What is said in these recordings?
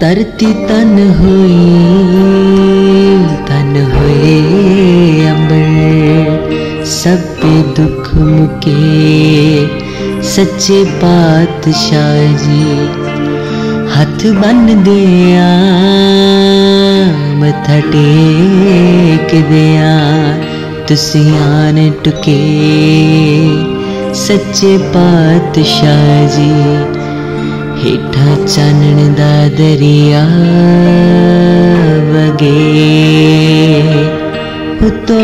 तरती तन हुई, तन हुए अमर। सब पे दुख मुके, सच्चे बात जी। हथ बन दिया मथा टेक दिया तुसी टुके। सच्चे बात जी। चन दर्यागे पुतु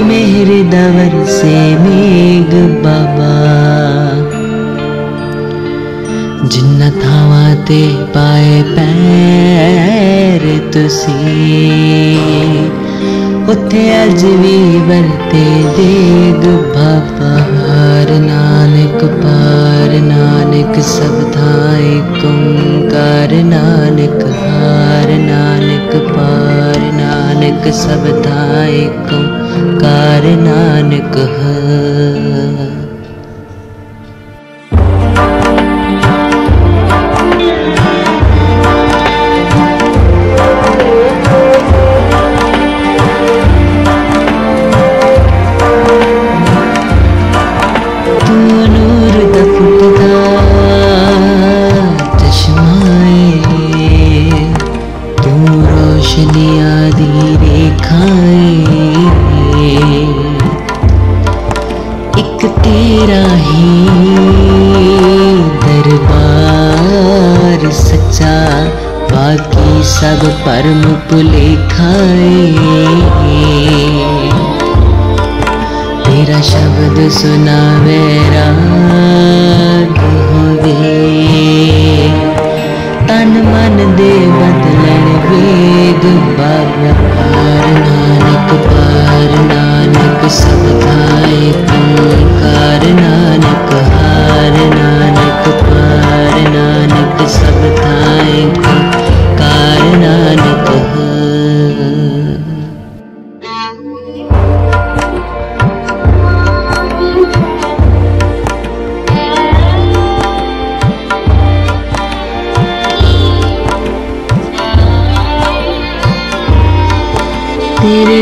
दवर से मेघ बाबा। जिन्ना थावा ते पाए पैर तुसी। था अज भी वर्ते देग बाबा। हारना ਨਾਨਕ ਪਾਰ ਨਾਨਕ ਸਭ ਥਾਏ ਓੰਕਾਰ ਨਾਨਕ, ਹਾਰ ਨਾਨਕ, ਪਾਰ ਨਾਨਕ ਸਭ ਥਾਏ ਓੰਕਾਰ ਨਾਨਕ ਹ। सच्चा बाकी सब प्रमुख लेखाए। तेरा शब्द सुना राग होवे। तन मन दे बदलन वेद, बाबा पार नानक पार नानक, सब थाए पुकार नानक। तेरे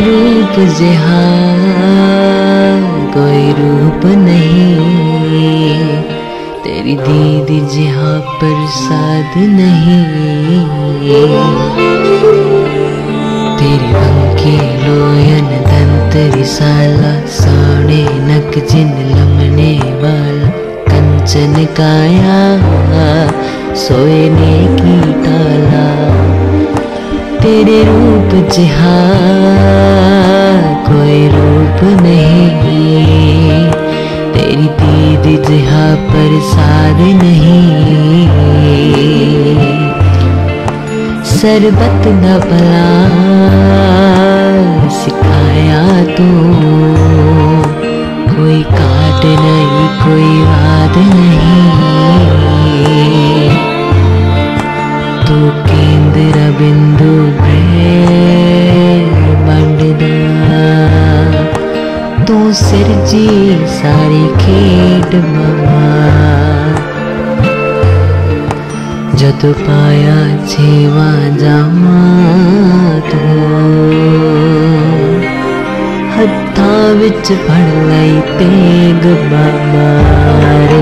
रूप जिहा कोई रूप नहीं। तेरी दीदी जिहा प्रसाद नहीं। तेरी बंके रिसाला सोने नक जिन लमने वाला कंचन काया सोने की टाला तेरे रूप जिहा कोई रूप नहीं, तेरी दीद जिहा प्रसाद नहीं। सरबत दा भला तू कोई काट नहीं, कोई वाद नहीं। तू केंद्र बिंदु ब्रह्मांडदा तू सिरजी सारी खेड मामा। जद पाया छेवा जामा तू। ਹੱਥਾਂ ਵਿੱਚ ਫੜ ਲਈ ਤੇਗ ਬਾਬਾ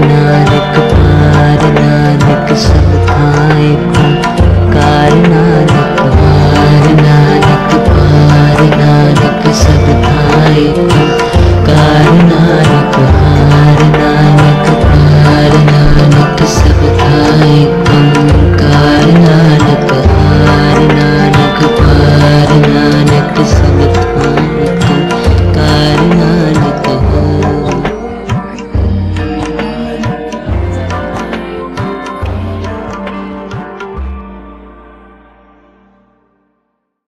ਨਾਨਕ ਪਾਰ